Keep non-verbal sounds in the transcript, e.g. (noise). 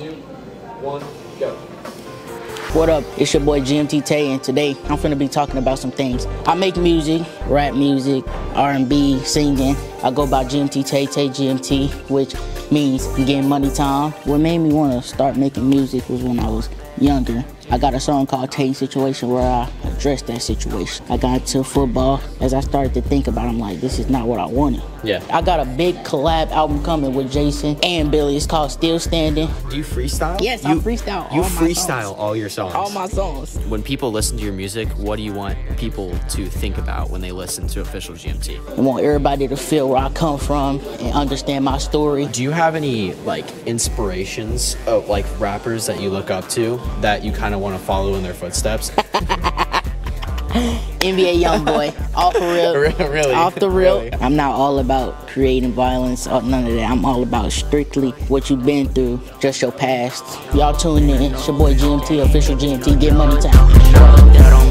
one, go. What up? It's your boy GMT Tay, and today I'm gonna be talking about some things. I make music, rap music, R&B, singing. I go by GMT Tay, Tay GMT, which means getting money time. What made me wanna start making music was when I was younger. I got a song called Tay Situation where I addressed that situation. I got into football. As I started to think about it, I'm like, this is not what I wanted. Yeah. I got a big collab album coming with Jason and Billy. It's called Still Standing. Do you freestyle? Yes, you, I freestyle You all my freestyle all your songs. All my songs. When people listen to your music, what do you want people to think about when they listen to official GMT? I want everybody to feel where I come from and understand my story. Do you have any like inspirations of like rappers that you look up to that you kind of want to follow in their footsteps? (laughs) NBA YoungBoy, off the real, (laughs) Really? off the real. Really? I'm not all about creating violence or none of that. I'm all about strictly what you've been through, just your past. Y'all tune in. It's your boy GMT, official GMT. Get money time.